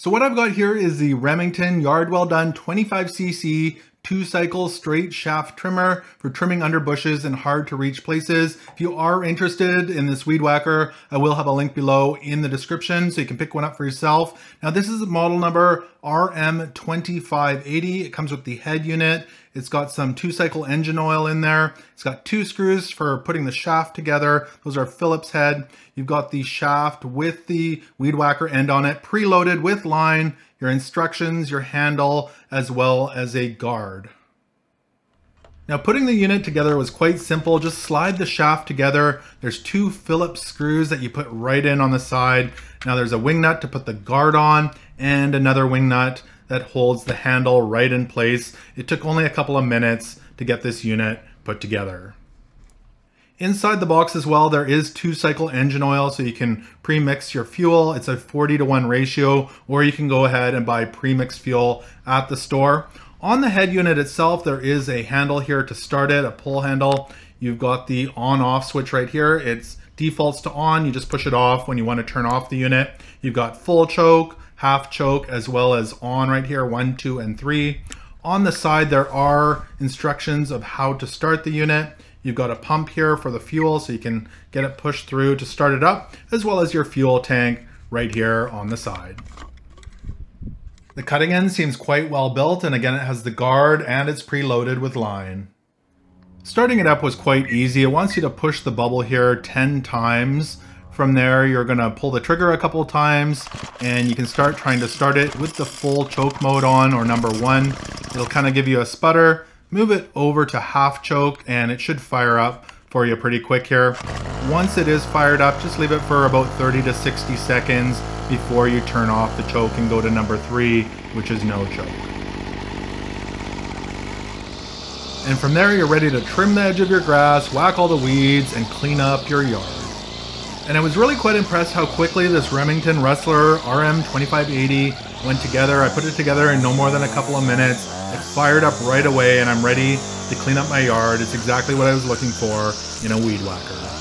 So what I've got here is the Remington Yard Well Done 25cc two cycle straight shaft trimmer for trimming under bushes and hard to reach places. If you are interested in this weed whacker, I will have a link below in the description so you can pick one up for yourself. Now this is model number RM2580. It comes with the head unit. It's got some two cycle engine oil in there. It's got two screws for putting the shaft together. Those are Phillips head. You've got the shaft with the weed whacker end on it, preloaded with line your instructions, your handle, as well as a guard. Now putting the unit together was quite simple. Just slide the shaft together. There's two Phillips screws that you put right in on the side. Now there's a wing nut to put the guard on and another wing nut that holds the handle right in place. It took only a couple of minutes to get this unit put together. Inside the box as well, there is two cycle engine oil, so you can pre-mix your fuel. It's a 40 to 1 ratio, or you can go ahead and buy pre-mixed fuel at the store. On the head unit itself, there is a handle here to start it, a pull handle. You've got the on-off switch right here. It's defaults to on, you just push it off when you want to turn off the unit. You've got full choke, half choke, as well as on right here, one, two, and three. On the side, there are instructions of how to start the unit. You've got a pump here for the fuel so you can get it pushed through to start it up, as well as your fuel tank right here on the side. The cutting end seems quite well built and again it has the guard and it's preloaded with line. Starting it up was quite easy. It wants you to push the bubble here 10 times. From there you're going to pull the trigger a couple times and you can start trying to start it with the full choke mode on or number one. It'll kind of give you a sputter move it over to half choke and it should fire up for you pretty quick here. Once it is fired up, just leave it for about 30 to 60 seconds before you turn off the choke and go to number three, which is no choke. And from there, you're ready to trim the edge of your grass, whack all the weeds, and clean up your yard. And I was really quite impressed how quickly this Remington Rustler RM2580 went together. I put it together in no more than a couple of minutes it fired up right away and I'm ready to clean up my yard. It's exactly what I was looking for in a weed whacker.